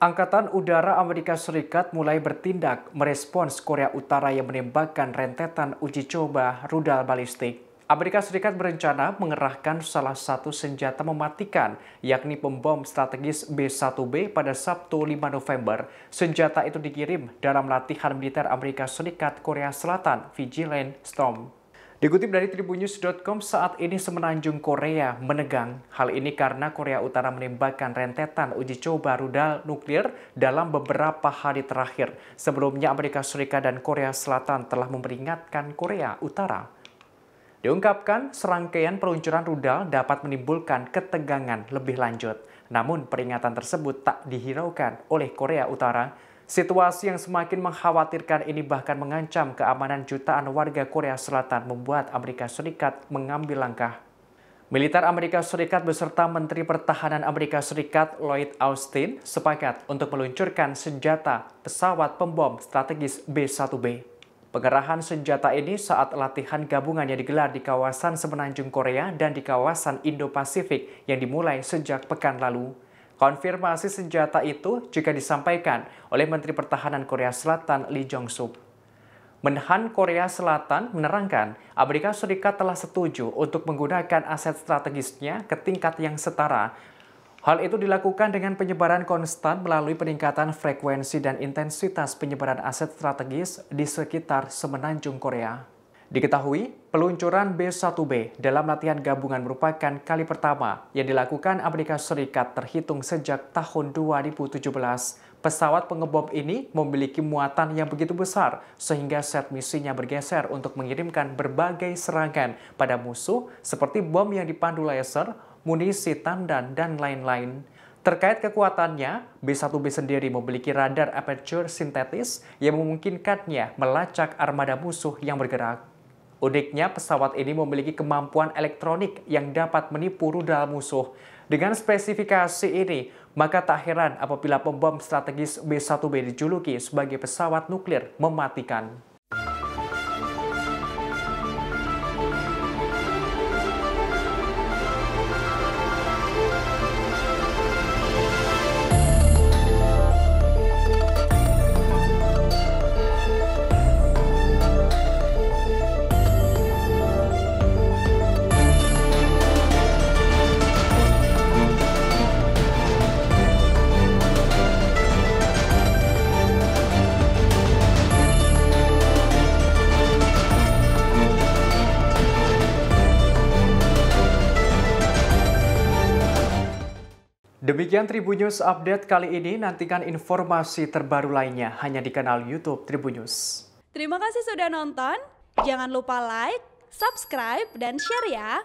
Angkatan Udara Amerika Serikat mulai bertindak merespons Korea Utara yang menembakkan rentetan uji coba rudal balistik. Amerika Serikat berencana mengerahkan salah satu senjata mematikan, yakni pembom strategis B-1B pada Sabtu 5 November. Senjata itu dikirim dalam latihan militer Amerika Serikat Korea Selatan, Vigilant Storm. Dikutip dari tribunnews.com, saat ini semenanjung Korea menegang. Hal ini karena Korea Utara menembakkan rentetan uji coba rudal nuklir dalam beberapa hari terakhir. Sebelumnya Amerika Serikat dan Korea Selatan telah memperingatkan Korea Utara. Diungkapkan, serangkaian peluncuran rudal dapat menimbulkan ketegangan lebih lanjut. Namun peringatan tersebut tak dihiraukan oleh Korea Utara Situasi yang semakin mengkhawatirkan ini bahkan mengancam keamanan jutaan warga Korea Selatan membuat Amerika Serikat mengambil langkah. Militer Amerika Serikat beserta Menteri Pertahanan Amerika Serikat Lloyd Austin sepakat untuk meluncurkan senjata pesawat pembom strategis B-1B. Pengerahan senjata ini saat latihan gabungannya digelar di kawasan semenanjung Korea dan di kawasan Indo-Pasifik yang dimulai sejak pekan lalu. Konfirmasi senjata itu juga disampaikan oleh Menteri Pertahanan Korea Selatan Lee Jong-suk. Menhan Korea Selatan menerangkan Amerika Serikat telah setuju untuk menggunakan aset strategisnya ke tingkat yang setara. Hal itu dilakukan dengan penyebaran konstan melalui peningkatan frekuensi dan intensitas penyebaran aset strategis di sekitar semenanjung Korea. Diketahui, peluncuran B-1B dalam latihan gabungan merupakan kali pertama yang dilakukan Amerika Serikat terhitung sejak tahun 2017. Pesawat pengebom ini memiliki muatan yang begitu besar sehingga set misinya bergeser untuk mengirimkan berbagai serangan pada musuh seperti bom yang dipandu laser, munisi tandan, dan lain-lain. Terkait kekuatannya, B-1B sendiri memiliki radar aperture sintetis yang memungkinkannya melacak armada musuh yang bergerak. Uniknya, pesawat ini memiliki kemampuan elektronik yang dapat menipu rudal musuh. Dengan spesifikasi ini, maka tak heran apabila pembom strategis B-1B dijuluki sebagai pesawat nuklir mematikan. Demikian Tribunnews Update kali ini. Nantikan informasi terbaru lainnya hanya di kanal YouTube Tribunnews. Terima kasih sudah nonton. Jangan lupa like, subscribe, dan share ya.